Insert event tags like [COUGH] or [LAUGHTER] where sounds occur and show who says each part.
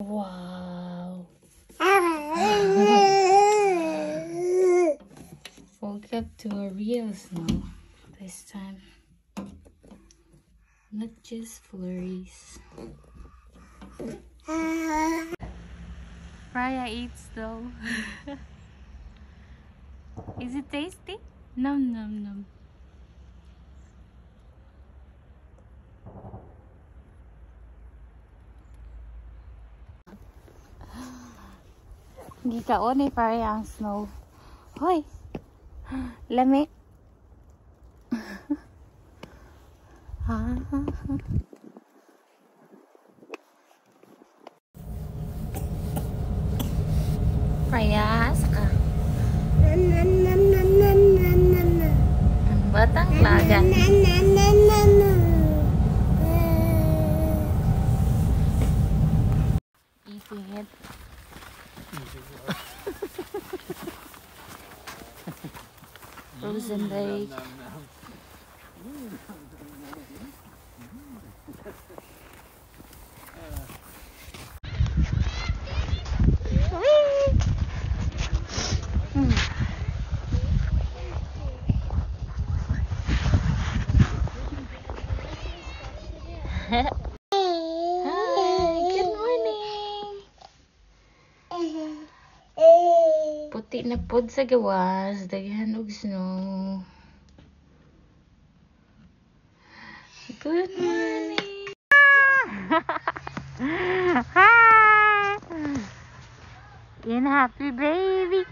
Speaker 1: Wow. [LAUGHS] Woke up to a real snow this time. Not just flurries. [LAUGHS] Raya eats though. [LAUGHS] Is it tasty? Num num num. Gikaon ni pare ang snow. Hoy. Lami. [LAUGHS] ah. Prayas ka. Ang batang lagan. Eating Frozen lake. Hi, good morning. [LAUGHS] Puti na pod sa gawas, daghan og snow. Good morning. Hi. [LAUGHS] Yan happy baby.